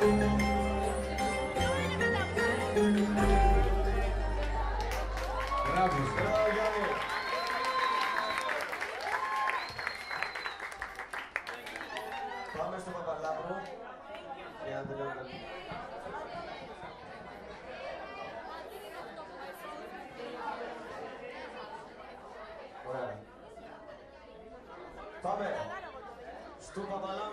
Πάμε στο Παπαλάβρο για να τελειώνουμε. Ωραία. Πάμε στο Παπαλάμπρο.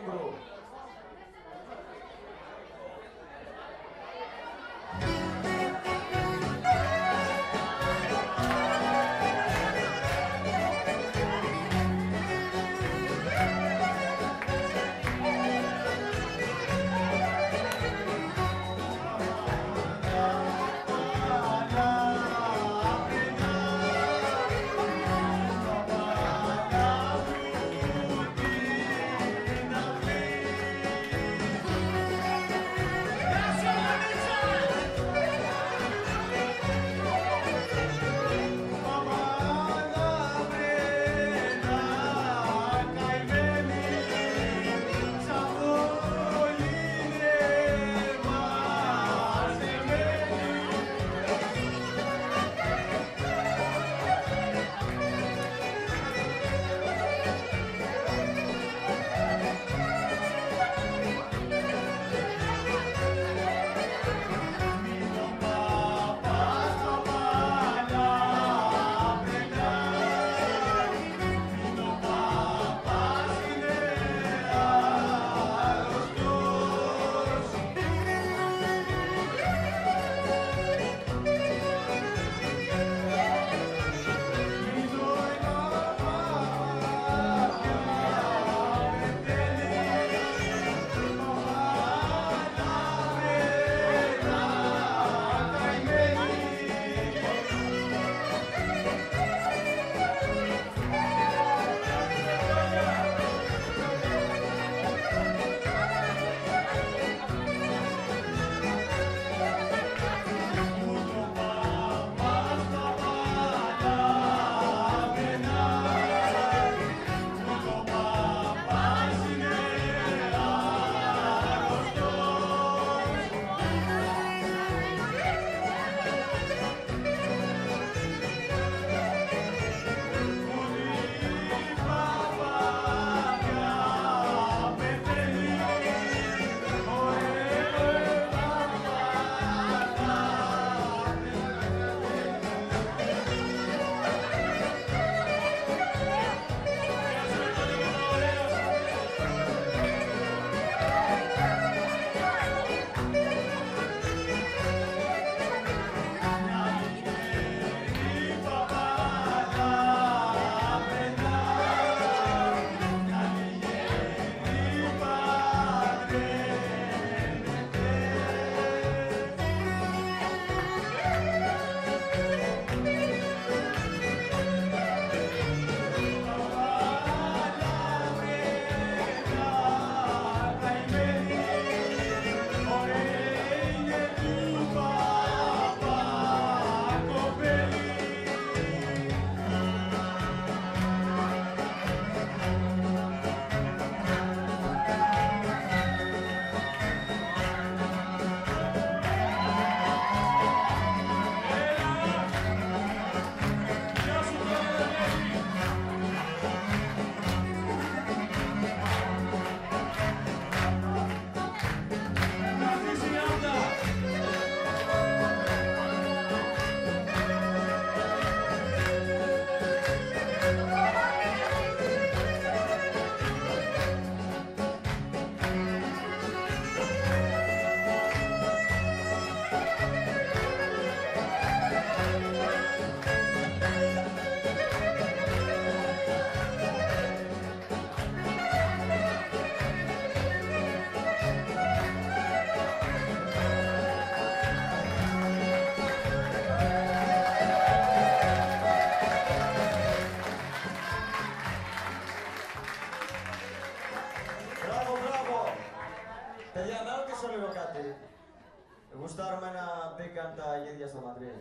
Τα γένια στο μαντρί.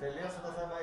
Τελείωσε το θέμα,